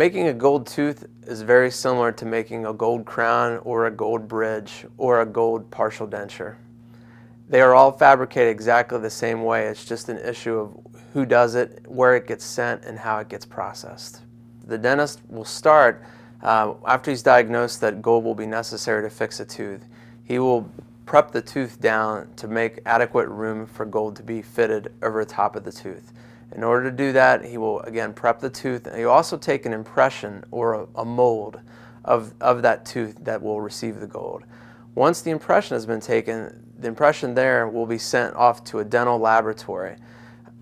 Making a gold tooth is very similar to making a gold crown or a gold bridge or a gold partial denture. They are all fabricated exactly the same way. It's just an issue of who does it, where it gets sent, and how it gets processed. The dentist will start uh, after he's diagnosed that gold will be necessary to fix a tooth. He will prep the tooth down to make adequate room for gold to be fitted over the top of the tooth. In order to do that, he will again prep the tooth and he'll also take an impression or a, a mold of, of that tooth that will receive the gold. Once the impression has been taken, the impression there will be sent off to a dental laboratory.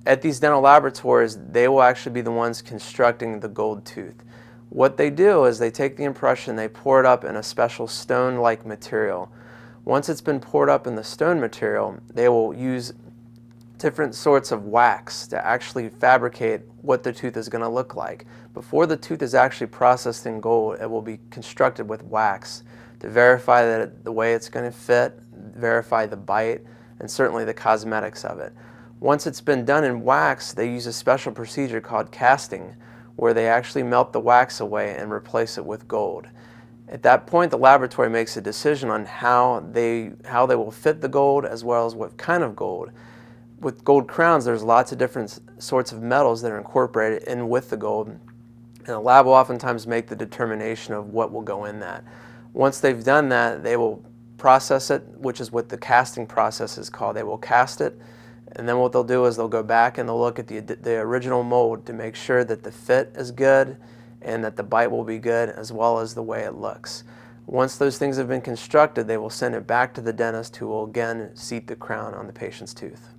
At these dental laboratories, they will actually be the ones constructing the gold tooth. What they do is they take the impression, they pour it up in a special stone-like material. Once it's been poured up in the stone material, they will use different sorts of wax to actually fabricate what the tooth is going to look like. Before the tooth is actually processed in gold, it will be constructed with wax to verify that it, the way it's going to fit, verify the bite, and certainly the cosmetics of it. Once it's been done in wax, they use a special procedure called casting, where they actually melt the wax away and replace it with gold. At that point, the laboratory makes a decision on how they, how they will fit the gold as well as what kind of gold with gold crowns, there's lots of different sorts of metals that are incorporated in with the gold. And the lab will oftentimes make the determination of what will go in that. Once they've done that, they will process it, which is what the casting process is called. They will cast it, and then what they'll do is they'll go back and they'll look at the, the original mold to make sure that the fit is good and that the bite will be good as well as the way it looks. Once those things have been constructed, they will send it back to the dentist who will again seat the crown on the patient's tooth.